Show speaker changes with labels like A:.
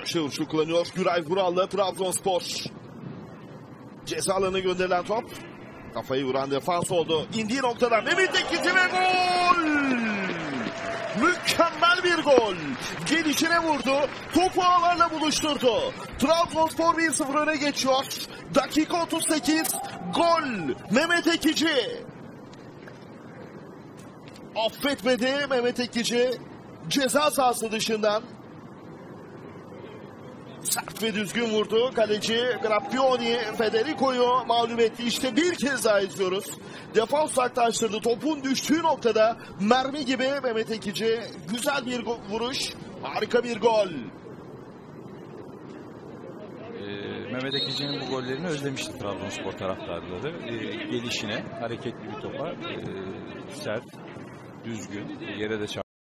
A: Köşe vuruşu kullanıyor. Güray Vural'la Trabzonspor. Ceza alanına gönderilen top. Kafayı vuran defans oldu. İndiği noktada Mehmet Ekici ve gol! Mükemmel bir gol. Gelişine vurdu. Topu ağlarla buluşturdu. Trabzonspor 1-0 öne geçiyor. Dakika 38. Gol. Mehmet Ekici. Affetmedi Mehmet Ekici. Ceza sahası dışından. Sert ve düzgün vurdu. Kaleci Grappioni Federico'yu mağlup etti. İşte bir kez daha izliyoruz. Defans uzaklaştırdı. Topun düştüğü noktada mermi gibi Mehmet Ekici. Güzel bir vuruş. Harika bir gol.
B: Ee, Mehmet Ekici'nin bu gollerini özlemişti Trabzonspor taraftarları. Ee, gelişine, hareketli bir topa, ee, sert, düzgün, yere de çarptı.